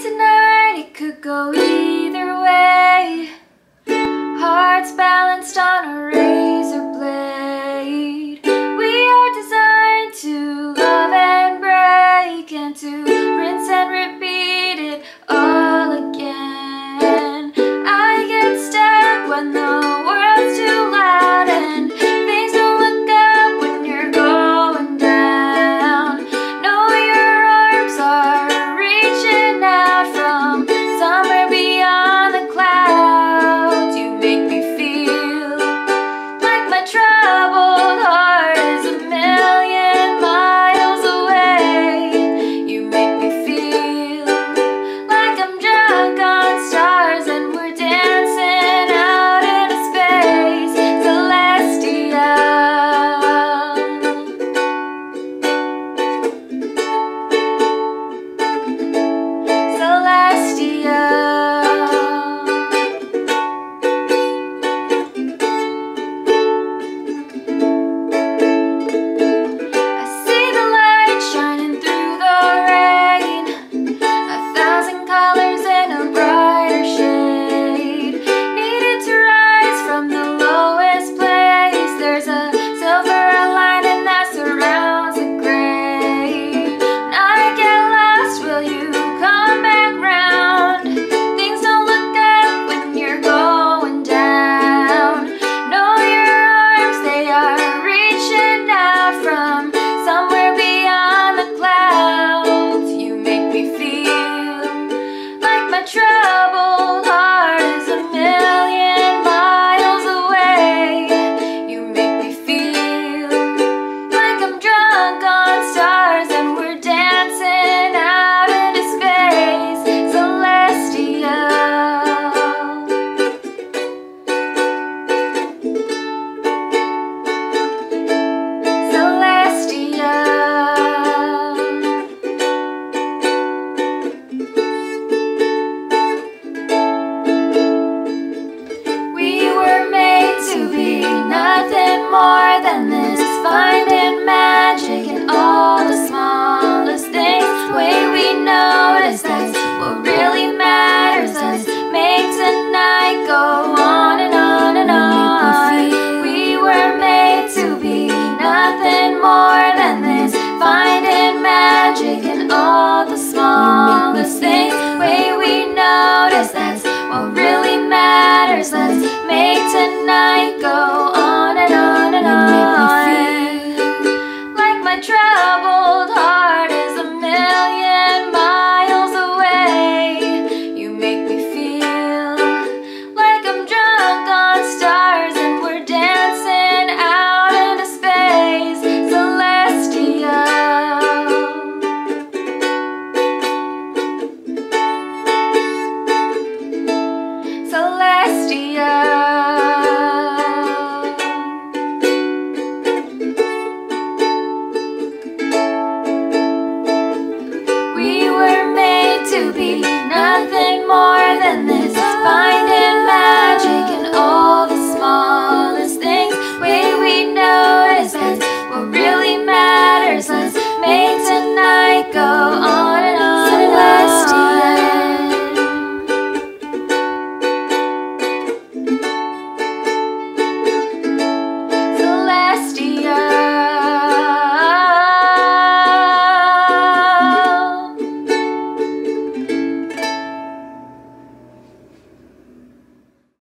tonight, it could go either way. Hearts balanced on a sabor words. Let's make tonight go on and on and on. Like my trouble. We were made to be nothing more than this Finding magic in all the smallest things. Way we notice cause what really matters Let's make tonight go on